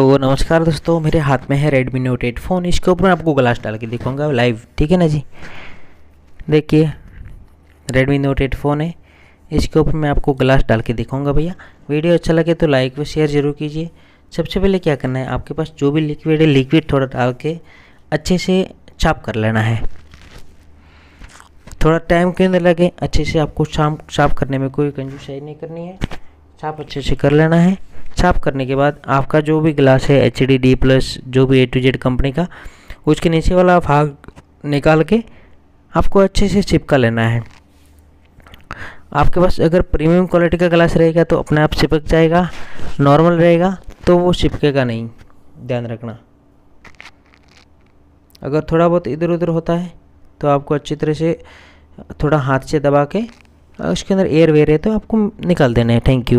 तो नमस्कार दोस्तों, मेरे हाथ में है रेडमी नोट एट फ़ोन इसके ऊपर मैं आपको ग्लास डाल के दिखाऊँगा लाइव ठीक है ना जी? देखिए रेडमी नोट एट फ़ोन है। इसके ऊपर मैं आपको ग्लास डाल के दिखाऊँगा भैया। वीडियो अच्छा लगे तो लाइक व शेयर ज़रूर कीजिए। सबसे पहले क्या करना है, आपके पास जो भी लिक्विड है लिक्विड थोड़ा डाल के अच्छे से छाप कर लेना है। थोड़ा टाइम के अंदर लगे, अच्छे से आपको छाप छाप करने में कोई कंजूसाई नहीं करनी है। छाप अच्छे से कर लेना है। छाप करने के बाद आपका जो भी ग्लास है एच डी डी प्लस जो भी ए टू जेड कंपनी का, उसके नीचे वाला भाग निकाल के आपको अच्छे से चिपका लेना है। आपके पास अगर प्रीमियम क्वालिटी का ग्लास रहेगा तो अपने आप चिपक जाएगा नॉर्मल रहेगा तो वो चिपकेगा नहीं। ध्यान रखना। अगर थोड़ा बहुत इधर उधर होता है तो आपको अच्छी तरह से थोड़ा हाथ से दबा के उसके अंदर एयर वेयर है तो आपको निकाल देना है। Thank you